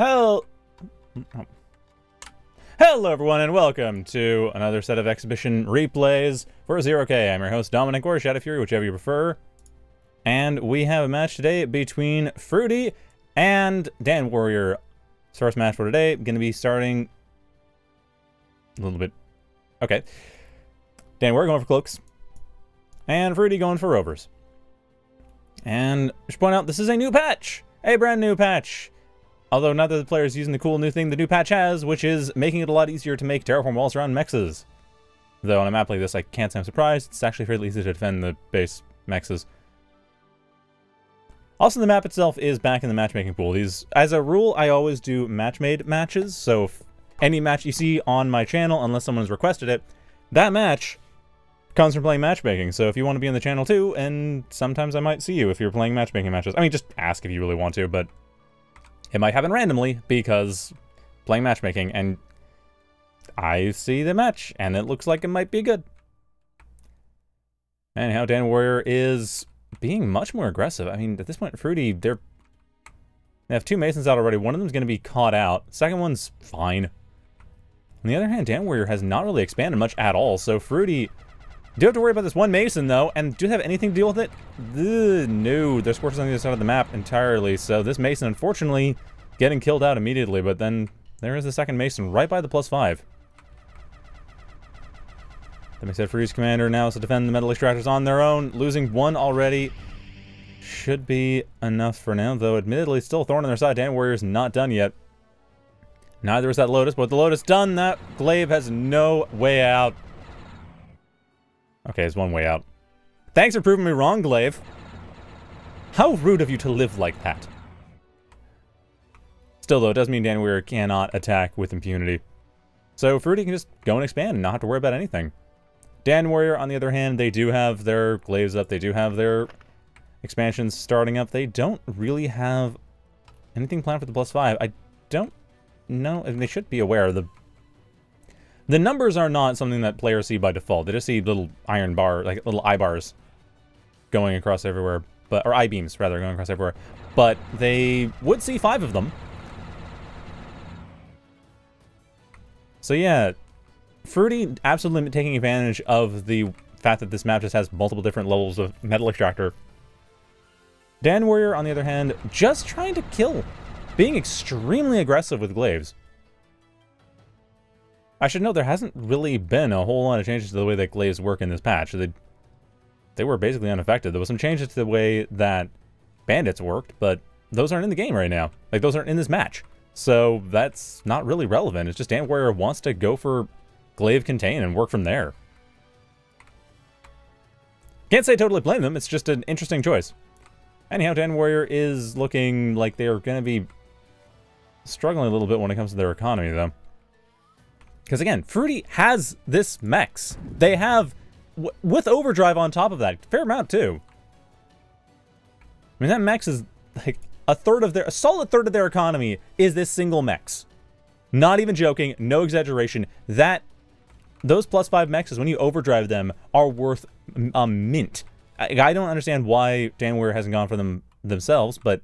Hell. Hello, everyone, and welcome to another set of exhibition replays for Zero K. I'm your host, Dominic, or Shadow Fury, whichever you prefer. And we have a match today between Fruity and Dan Warrior. First match for today, going to be starting a little bit. Okay. Dan Warrior going for cloaks, and Fruity going for rovers. And should point out, this is a new patch! A brand new patch! Although neither that the player is using the cool new thing the new patch has, which is making it a lot easier to make terraform walls around mexes. Though on a map like this, I can't say I'm surprised. It's actually fairly easy to defend the base mexes. Also, the map itself is back in the matchmaking pool. These, as a rule, I always do match-made matches, so any match you see on my channel, unless someone's requested it, that match comes from playing matchmaking. So if you want to be in the channel too, and sometimes I might see you if you're playing matchmaking matches. I mean, just ask if you really want to, but it might happen randomly because playing matchmaking and I see the match and it looks like it might be good. Anyhow, Dan Warrior is being much more aggressive. I mean, at this point, Fruity, they're they have two Masons out already. One of them's going to be caught out. Second one's fine. On the other hand, Dan Warrior has not really expanded much at all, so Fruity do have to worry about this one Mason, though, and do have anything to deal with it? Ugh, no, there's forces on the other side of the map entirely, so this Mason, unfortunately, getting killed out immediately, but then there is the second Mason right by the plus five. That makes it Freeze Commander now to defend the Metal Extractors on their own, losing one already. Should be enough for now, though admittedly still Thorn on their side. Dan Warrior's not done yet. Neither is that Lotus, but the Lotus done, that Glaive has no way out. Okay, there's one way out. Thanks for proving me wrong, Glaive. How rude of you to live like that. Still, though, it does mean Dan Weir cannot attack with impunity. So Fruity can just go and expand and not have to worry about anything. Dan Warrior, on the other hand, they do have their glaives up. They do have their expansions starting up. They don't really have anything planned for the plus five. I don't know. they should be aware. Of the the numbers are not something that players see by default. They just see little iron bar, like little eye bars going across everywhere, but or I-beams, rather, going across everywhere. But they would see five of them. So yeah, Fruity absolutely taking advantage of the fact that this map just has multiple different levels of Metal Extractor. Dan Warrior, on the other hand, just trying to kill, being extremely aggressive with glaives. I should note there hasn't really been a whole lot of changes to the way that glaives work in this patch. They, they were basically unaffected. There was some changes to the way that bandits worked, but those aren't in the game right now. Like, those aren't in this match. So that's not really relevant. It's just Dan Warrior wants to go for glaive contain and work from there. Can't say totally blame them, it's just an interesting choice. Anyhow, Dan Warrior is looking like they're going to be struggling a little bit when it comes to their economy, though. Because again, Fruity has this mex. They have, with Overdrive on top of that, fair amount too. I mean, that mex is like a third of their, a solid third of their economy is this single mex. Not even joking, no exaggeration. That, those plus five mex, when you overdrive them, are worth a mint. I, I don't understand why Dan Warrior hasn't gone for them themselves, but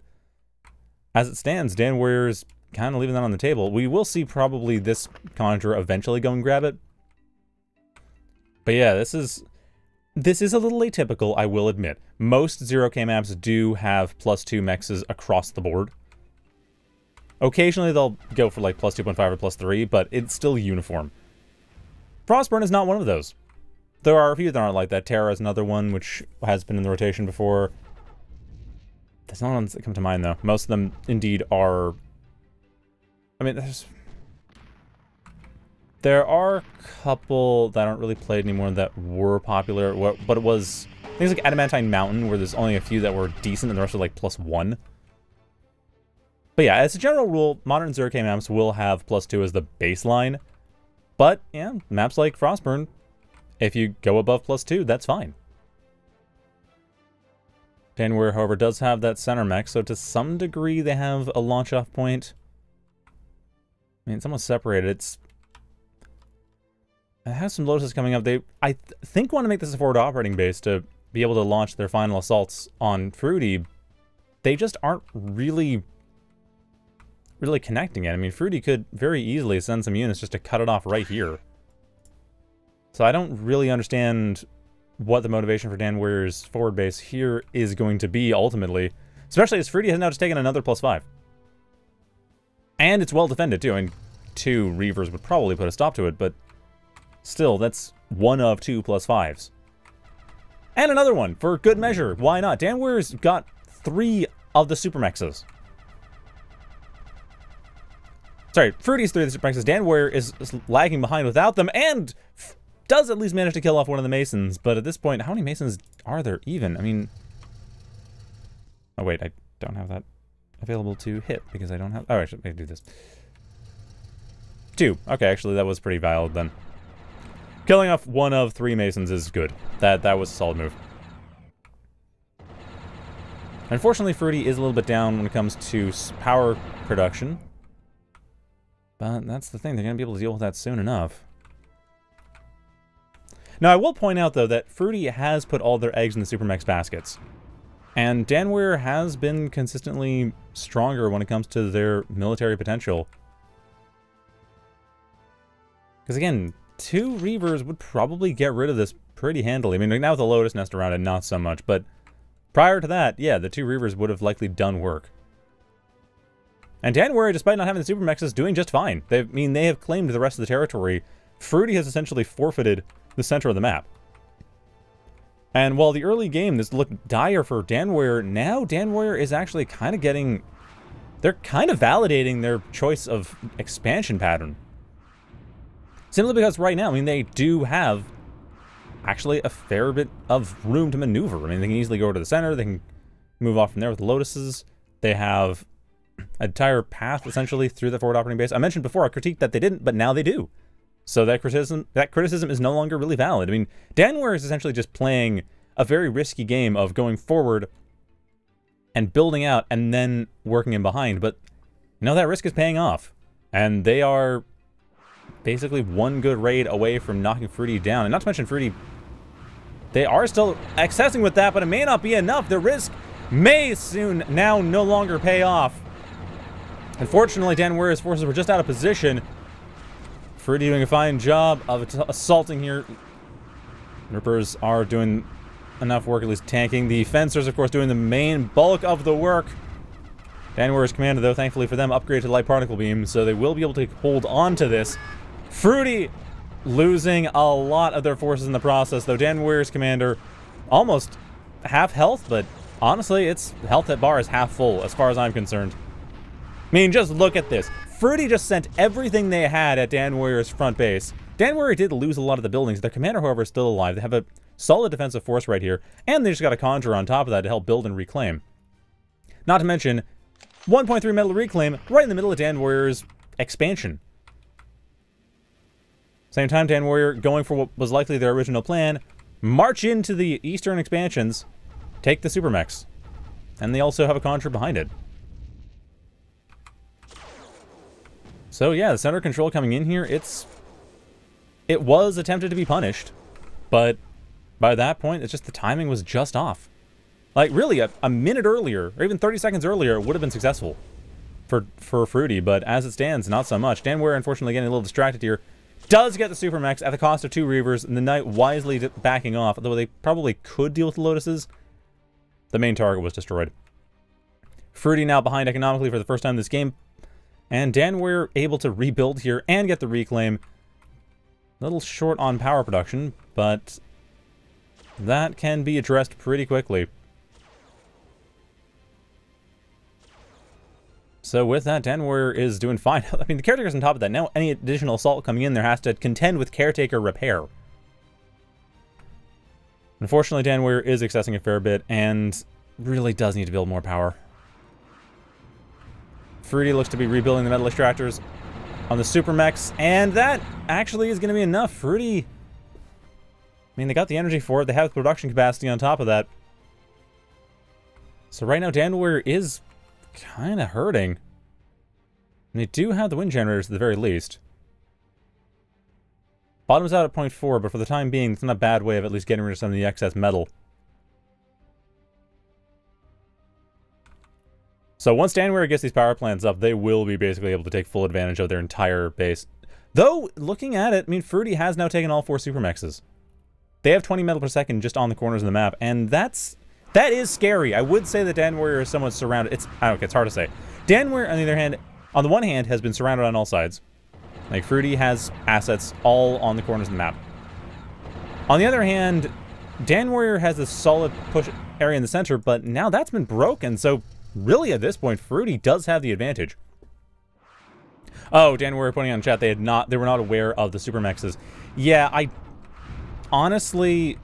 as it stands, Dan Warrior's kind of leaving that on the table. We will see probably this Conjurer eventually go and grab it. But yeah, this is... This is a little atypical, I will admit. Most 0k maps do have plus 2 mexes across the board. Occasionally they'll go for like plus 2.5 or plus 3, but it's still uniform. Frostburn is not one of those. There are a few that aren't like that. Terra is another one, which has been in the rotation before. There's not ones that come to mind, though. Most of them, indeed, are I mean, there's... There are a couple that aren't really played anymore that were popular, but it was things like Adamantine Mountain, where there's only a few that were decent and the rest are like plus one. But yeah, as a general rule, modern Zero-K maps will have plus two as the baseline. But, yeah, maps like Frostburn, if you go above plus two, that's fine. January, however, does have that center mech, so to some degree they have a launch-off point. I mean, it's almost separated. It's it has some Lotuses coming up. They, I th think, want to make this a forward operating base to be able to launch their final assaults on Fruity. They just aren't really really connecting it. I mean, Fruity could very easily send some units just to cut it off right here. So I don't really understand what the motivation for Dan Warrior's forward base here is going to be ultimately. Especially as Fruity has now just taken another plus five. And it's well defended too. I mean, two Reavers would probably put a stop to it, but still, that's one of two plus fives. And another one, for good measure. Why not? Dan Warrior's got three of the Supermexes. Sorry, Fruity's three of the Supermexes. Dan Warrior is lagging behind without them, and does at least manage to kill off one of the Masons. But at this point, how many Masons are there even? I mean... Oh, wait, I don't have that available to hit, because I don't have... Oh, I should maybe do this. Two. Okay, actually, that was pretty valid then. Killing off one of three Masons is good. That that was a solid move. Unfortunately, Fruity is a little bit down when it comes to power production. But that's the thing, they're going to be able to deal with that soon enough. Now, I will point out, though, that Fruity has put all their eggs in the Supermex baskets. And Dan Warrior has been consistently stronger when it comes to their military potential. Because again, two Reavers would probably get rid of this pretty handily. I mean, now with the Lotus Nest around it, not so much, but prior to that, yeah, the two Reavers would have likely done work. And Dan Warrior, despite not having the Super is doing just fine. They, I mean, they have claimed the rest of the territory. Fruity has essentially forfeited the center of the map. And while the early game, this looked dire for Dan Warrior, now Dan Warrior is actually kind of getting... They're kind of validating their choice of expansion pattern. Simply because right now, I mean, they do have actually a fair bit of room to maneuver. I mean, they can easily go to the center. They can move off from there with the Lotuses. They have an entire path, essentially, through the forward operating base. I mentioned before, I critiqued that they didn't, but now they do. So that criticism, that criticism is no longer really valid. I mean, Dan Warrior is essentially just playing a very risky game of going forward and building out and then working in behind. But, know, that risk is paying off. And they are basically one good raid away from knocking Fruity down. And not to mention Fruity, they are still excessing with that, but it may not be enough. The risk may soon now no longer pay off. Unfortunately, Dan Warrior's forces were just out of position. Fruity doing a fine job of assaulting here. Rippers are doing enough work, at least tanking. The Fencers, of course, doing the main bulk of the work. Dan Warrior's commander, though, thankfully for them, upgraded to Light Particle Beam, so they will be able to hold on to this. Fruity losing a lot of their forces in the process, though Dan Warrior's commander almost half health, but honestly, its health at bar is half full, as far as I'm concerned. I mean, just look at this. Fruity just sent everything they had at Dan Warrior's front base. Dan Warrior did lose a lot of the buildings. Their commander, however, is still alive. They have a solid defensive force right here, and they just got a Conjurer on top of that to help build and reclaim. Not to mention, 1.3 metal reclaim right in the middle of Dan Warrior's expansion. Same time, Dan Warrior going for what was likely their original plan, march into the eastern expansions, take the Supermex. And they also have a Conjurer behind it. So yeah, the center control coming in here, it's... It was attempted to be punished, but by that point, it's just the timing was just off. Like, really, a, a minute earlier, or even 30 seconds earlier, it would have been successful for, for Fruity, but as it stands, not so much. Dan Warrior, unfortunately, getting a little distracted here, does get the Supermex at the cost of two Reavers, and the Knight wisely backing off, although they probably could deal with the Lotuses. The main target was destroyed. Fruity now behind economically for the first time in this game, and Dan Warrior able to rebuild here and get the reclaim. A little short on power production, but that can be addressed pretty quickly. So with that, Dan Warrior is doing fine. I mean, the Caretaker's on top of that. Now any additional assault coming in there has to contend with Caretaker repair. Unfortunately, Dan Warrior is excessing a fair bit and really does need to build more power. Fruity looks to be rebuilding the metal extractors on the super mex, and that actually is going to be enough. Fruity, I mean, they got the energy for it. They have the production capacity on top of that. So right now, Dan Warrior is kind of hurting. And they do have the wind generators at the very least. Bottom's out at 0.4, but for the time being, it's not a bad way of at least getting rid of some of the excess metal. So once Danware gets these power plants up, they will be basically able to take full advantage of their entire base. Though, looking at it, I mean, Fruity has now taken all four Super Mexes. They have 20 metal per second just on the corners of the map, and that's that is scary. I would say that Dan Warrior is somewhat surrounded. It's I don't know, it's hard to say. Dan Warrior, on the other hand, on the one hand, has been surrounded on all sides. Like Fruity has assets all on the corners of the map. On the other hand, Dan Warrior has a solid push area in the center, but now that's been broken, so really at this point, Fruity does have the advantage. Oh, Dan Warrior putting on chat, they had not they were not aware of the super mexes. Yeah, I honestly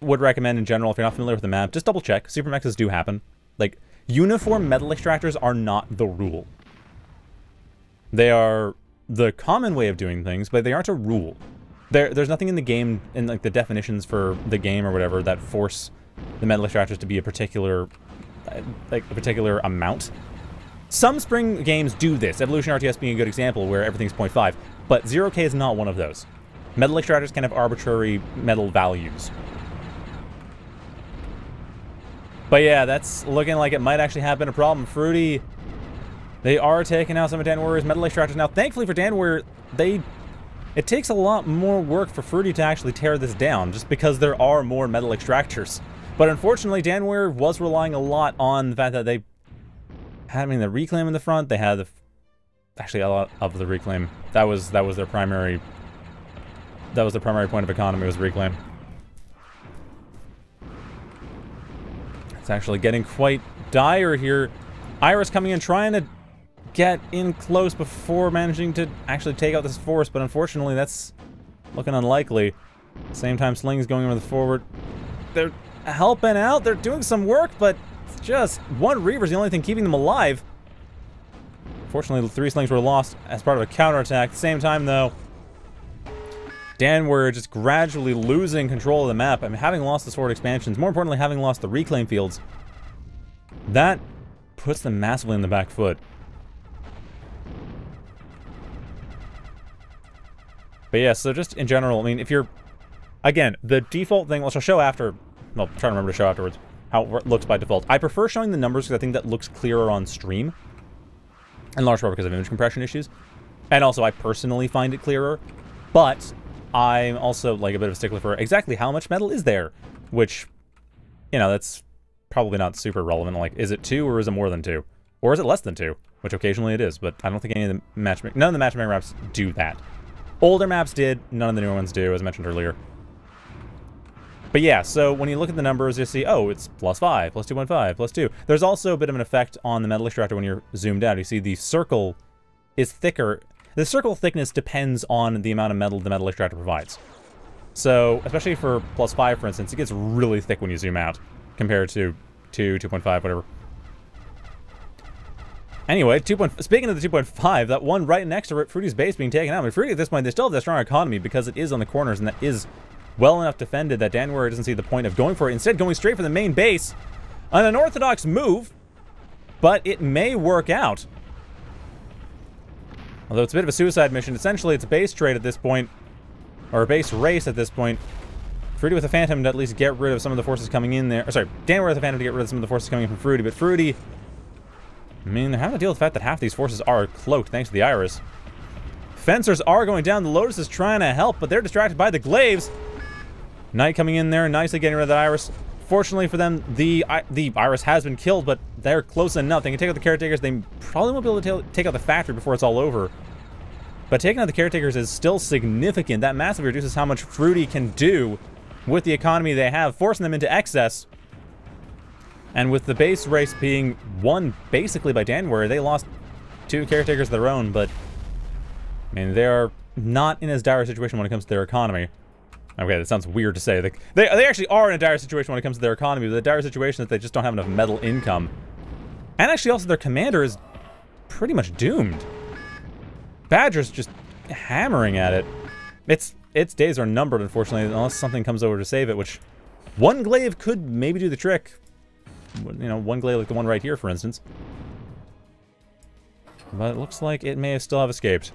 would recommend in general, if you're not familiar with the map, just double check. Super mexes do happen. Like, uniform metal extractors are not the rule. They are the common way of doing things, but they aren't a rule. There, there's nothing in the game, in like the definitions for the game or whatever, that force the metal extractors to be a particular, uh, like a particular amount. Some spring games do this, Evolution RTS being a good example where everything's 0.5, but 0k is not one of those. Metal extractors can have arbitrary metal values. But yeah, that's looking like it might actually have been a problem. Fruity, they are taking out some of Dan Warrior's metal extractors. Now, thankfully for Dan Warrior, they... It takes a lot more work for Fruity to actually tear this down, just because there are more metal extractors. But unfortunately, Dan Warrior was relying a lot on the fact that they had I mean, the reclaim in the front. They had the, actually a lot of the reclaim. That was that was their primary. That was the primary point of economy was reclaim. It's actually getting quite dire here. Iris coming in trying to get in close before managing to actually take out this force, but unfortunately that's looking unlikely. Same time Sling's going over the forward. They're helping out, they're doing some work, but just one Reaver's the only thing keeping them alive. Fortunately, the three Slings were lost as part of a counterattack. At the same time, though, Dan were just gradually losing control of the map. I mean, having lost the sword expansions, more importantly, having lost the reclaim fields, that puts them massively in the back foot. But yeah, so just in general, I mean, if you're... Again, the default thing, which I'll show after... I'm trying to remember to show afterwards how it looks by default. I prefer showing the numbers because I think that looks clearer on stream. In large part because of image compression issues. And also, I personally find it clearer. But I'm also like a bit of a stickler for exactly how much metal is there, which, you know, that's probably not super relevant. Like, is it two or is it more than two? Or is it less than two? Which occasionally it is, but I don't think any of the matchmaking, none of the matchmaking maps do that. Older maps did, none of the newer ones do, as mentioned earlier. But yeah, so when you look at the numbers, you see, oh, it's plus 5, plus 2.5, plus 2. There's also a bit of an effect on the metal extractor when you're zoomed out. You see the circle is thicker the circle thickness depends on the amount of metal the metal extractor provides. So, especially for plus 5, for instance, it gets really thick when you zoom out, compared to 2, 2.5, whatever. Anyway, 2. Point, speaking of the 2.5, that one right next to Fruity's base being taken out. I mean, Fruity at this point, they still have that strong economy because it is on the corners and that is well enough defended that Dan doesn't see the point of going for it. Instead, going straight for the main base. An unorthodox move, but it may work out. Although it's a bit of a suicide mission. Essentially, it's a base trade at this point. Or a base race at this point. Fruity with a Phantom to at least get rid of some of the forces coming in there. Or sorry, Dan with a Phantom to get rid of some of the forces coming in from Fruity. But Fruity... I mean, they're having to deal with the fact that half these forces are cloaked thanks to the Iris. Fencers are going down. The Lotus is trying to help, but they're distracted by the Glaives. Knight coming in there, nicely getting rid of that Iris. Fortunately for them, the the Iris has been killed, but they're close enough. They can take out the caretakers. They probably won't be able to take out the factory before it's all over. But taking out the caretakers is still significant. That massively reduces how much Fruity can do with the economy they have, forcing them into excess. And with the base race being won basically by Danware, they lost two caretakers of their own, but I mean, they are not in as dire a situation when it comes to their economy. Okay, that sounds weird to say. They, they, they actually are in a dire situation when it comes to their economy, the dire situation is that they just don't have enough metal income. And actually also their commander is pretty much doomed. Badger's just hammering at it. Its its days are numbered, unfortunately, unless something comes over to save it, which one glaive could maybe do the trick. You know, one glaive like the one right here, for instance. But it looks like it may still have escaped.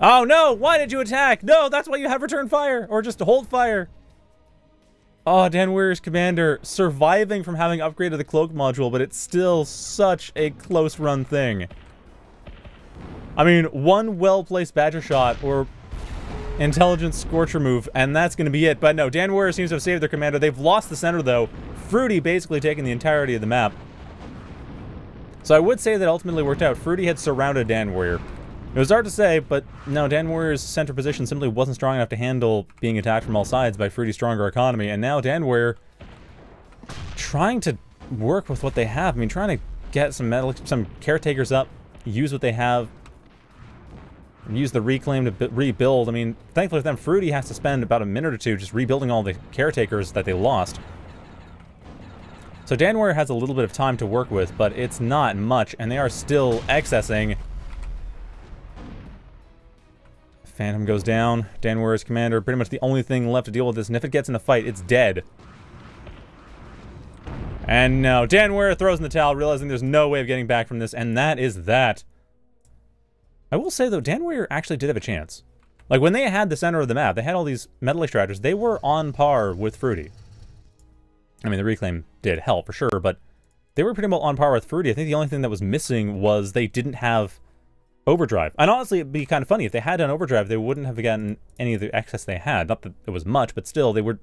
Oh no! Why did you attack? No, that's why you have return fire! Or just hold fire! Oh, Dan Warrior's commander surviving from having upgraded the cloak module, but it's still such a close run thing. I mean, one well-placed Badger shot or intelligence Scorcher move, and that's going to be it. But no, Dan Warrior seems to have saved their commander. They've lost the center, though. Fruity basically taking the entirety of the map. So I would say that ultimately worked out. Fruity had surrounded Dan Warrior. It was hard to say, but no, Dan Warrior's center position simply wasn't strong enough to handle being attacked from all sides by Fruity's stronger economy, and now Dan Warrior trying to work with what they have. I mean, trying to get some metal, some caretakers up, use what they have, use the reclaim to rebuild. I mean, thankfully for them, Fruity has to spend about a minute or two just rebuilding all the caretakers that they lost. So Dan Warrior has a little bit of time to work with, but it's not much, and they are still excessing Phantom goes down. Dan Warrior's commander. Pretty much the only thing left to deal with this. And if it gets in a fight, it's dead. And no, Dan Warrior throws in the towel, realizing there's no way of getting back from this. And that is that. I will say, though, Dan Warrior actually did have a chance. Like, when they had the center of the map, they had all these metal extractors. They were on par with Fruity. I mean, the Reclaim did help, for sure, but they were pretty much on par with Fruity. I think the only thing that was missing was they didn't have overdrive. And honestly, it'd be kind of funny. If they had done overdrive, they wouldn't have gotten any of the excess they had. Not that it was much, but still, they were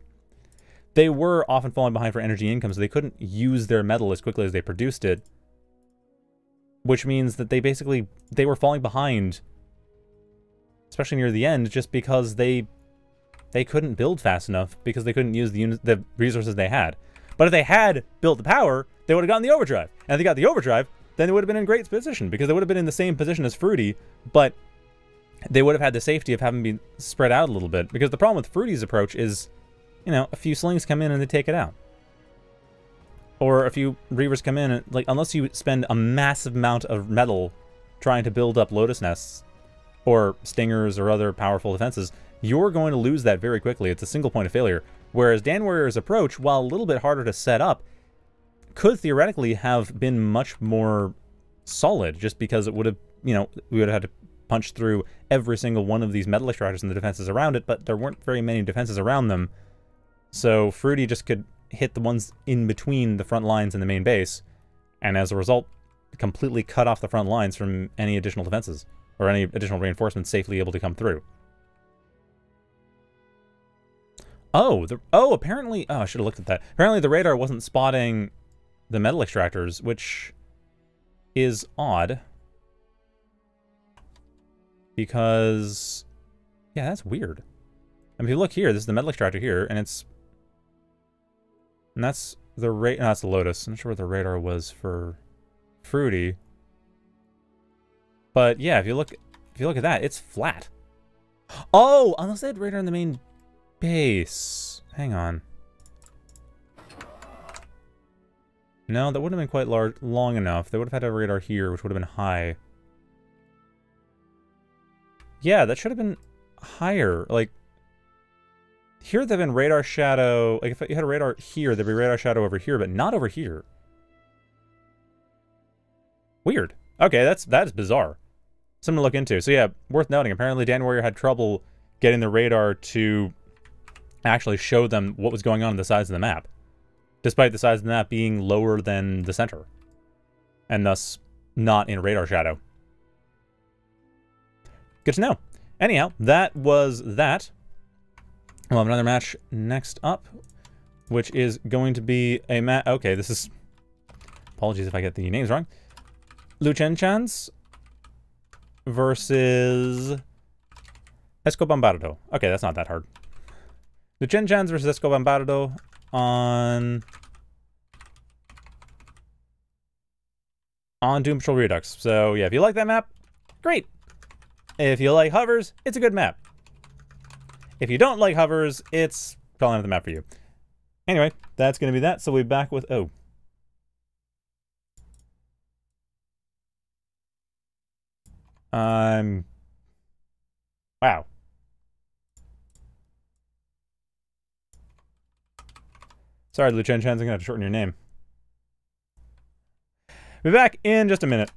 they were often falling behind for energy income, so they couldn't use their metal as quickly as they produced it. Which means that they basically, they were falling behind, especially near the end, just because they they couldn't build fast enough because they couldn't use the, the resources they had. But if they had built the power, they would have gotten the overdrive. And if they got the overdrive, then they would have been in great position because they would have been in the same position as Fruity, but they would have had the safety of having been spread out a little bit. Because the problem with Fruity's approach is, you know, a few slings come in and they take it out. Or a few Reavers come in and, like, unless you spend a massive amount of metal trying to build up Lotus Nests, or Stingers or other powerful defenses, you're going to lose that very quickly. It's a single point of failure. Whereas Dan Warrior's approach, while a little bit harder to set up, could theoretically have been much more solid just because it would have, you know, we would have had to punch through every single one of these metal extractors and the defenses around it, but there weren't very many defenses around them. So Fruity just could hit the ones in between the front lines and the main base, and as a result, completely cut off the front lines from any additional defenses, or any additional reinforcements safely able to come through. Oh, the, oh, apparently, oh, I should have looked at that. Apparently the radar wasn't spotting the metal extractors, which is odd. Because, yeah, that's weird. I mean, if you look here, this is the metal extractor here, and it's, and that's the rate, no, that's the Lotus. I'm not sure what the radar was for Fruity. But yeah, if you look, if you look at that, it's flat. Oh, unless they had radar in the main base. Hang on. No, that wouldn't have been quite large, long enough. They would have had a radar here, which would have been high. Yeah, that should have been higher. Like, here they've been radar shadow. Like, if you had a radar here, there'd be radar shadow over here, but not over here. Weird. Okay, that's that's bizarre. Something to look into. So yeah, worth noting. Apparently, Dan Warrior had trouble getting the radar to actually show them what was going on on the sides of the map despite the size of the map being lower than the center, and thus not in radar shadow. Good to know. Anyhow, that was that. We'll have another match next up, which is going to be a match. Okay, this is... Apologies if I get the names wrong. Luchen Chans versus Escobombardo. Okay, that's not that hard. Luchen Chans versus Escobombardo on on Doom Patrol Redux. So yeah, if you like that map, great. If you like hovers, it's a good map. If you don't like hovers, it's probably not the map for you. Anyway, that's going to be that. So we'll be back with... Oh. Um... Wow. Sorry, Luchen Chans, I'm going to have to shorten your name. Be back in just a minute.